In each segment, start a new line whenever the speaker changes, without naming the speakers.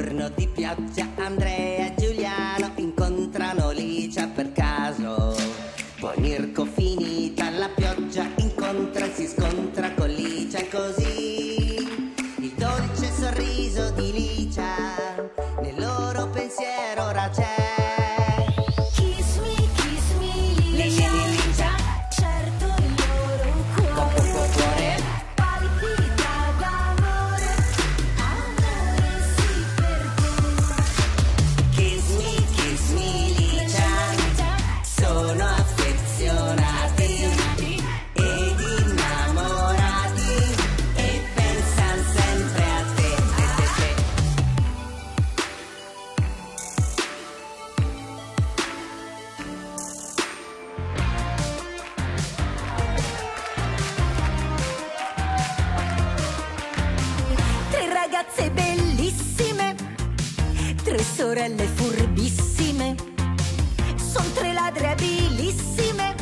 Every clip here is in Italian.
Corno ti Andrea
ragazze bellissime, tre sorelle furbissime, son tre ladre abilissime,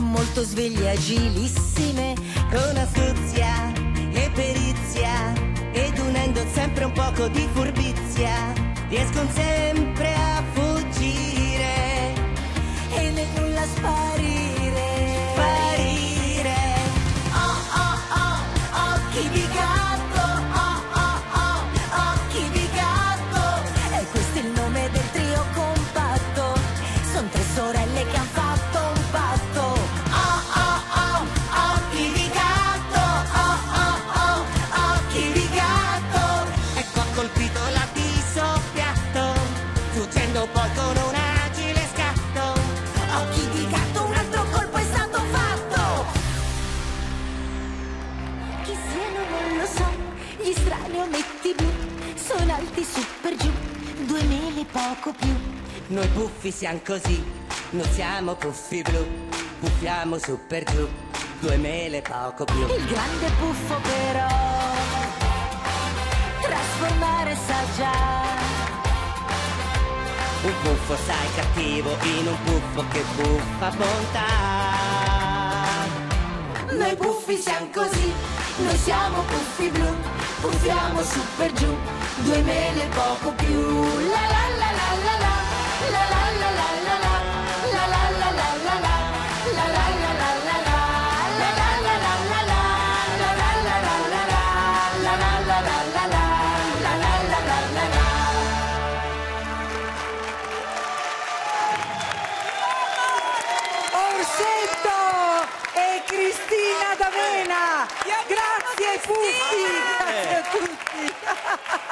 molto sveglie e agilissime.
Con astuzia e perizia ed unendo sempre un poco di furbizia riescono sempre a
Chi siano non lo so, gli strani ometti blu sono alti su per giù, due mele poco più.
Noi puffi siamo così, non siamo puffi blu, puffiamo su per giù, due mele poco più.
Il grande puffo però trasformare sa già.
Un puffo sai cattivo in un puffo che buffa bontà.
Noi puffi siamo così, noi siamo puffi blu, puffiamo su per giù, due mele poco più. La la la la la la, la la la la la la, la la la la la la, la la la la la la, la la la la Grazie Putti, grazie a
tutti.